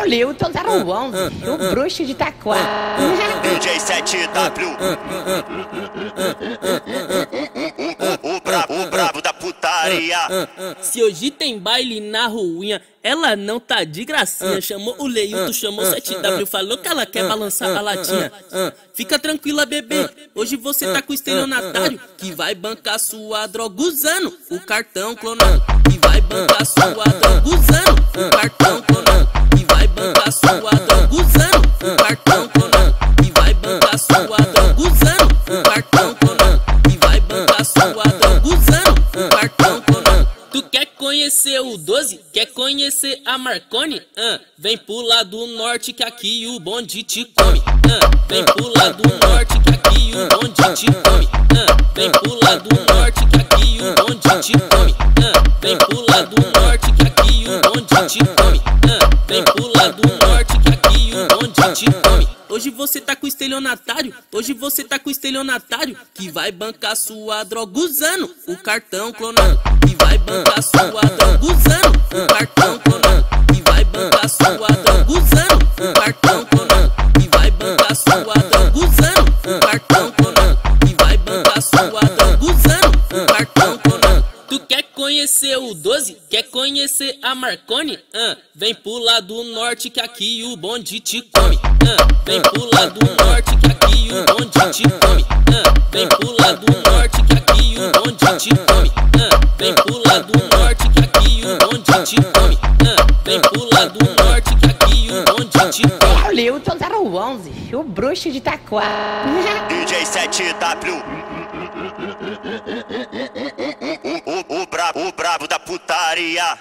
É o Lewton 011, o bruxo de Taquá. DJ 7W. O, o, bravo, o bravo da putaria. Se hoje tem baile na ruinha, ela não tá de gracinha. Chamou o Leilton, chamou 7W, falou que ela quer balançar a latinha. Fica tranquila, bebê. Hoje você tá com o estelionatário que vai bancar sua droga usando o cartão clonado. Que vai bancar sua droga usando o cartão clonado. Conhecer o 12? Quer conhecer a Marconi? Ah, vem pro lado norte que aqui o bonde te come. Ah, vem pro lado norte que aqui o bonde te come. Ah, vem pro lado norte que aqui o bonde te come. Ah, vem pro lado norte que aqui o bonde te come. Ah, vem pro lado norte que aqui o bonde te come. Hoje você tá com estelionatário, hoje você tá com estelionatário que vai bancar sua droga usando o cartão clonado. Vai bancar sua droga usando o cartão clonado. Que vai bancar sua droga usando o cartão clonado. Que vai bancar sua droga usando o cartão clonado. Que vai bancar sua droga usando o cartão clonado. Tu quer conhecer o 12? Quer conhecer a Marconi? Ah, vem pro lado norte que aqui o bonde te come. Ah, vem pro lado norte que aqui o bonde te come. Ah, vem pro lado norte que aqui o bonde te come. Te come. Ah, vem pro lado norte que aqui o bonde te come. É o Lewton 011, o bruxo de Taquá. DJ 7W. O, o, o, bravo, o bravo da putaria.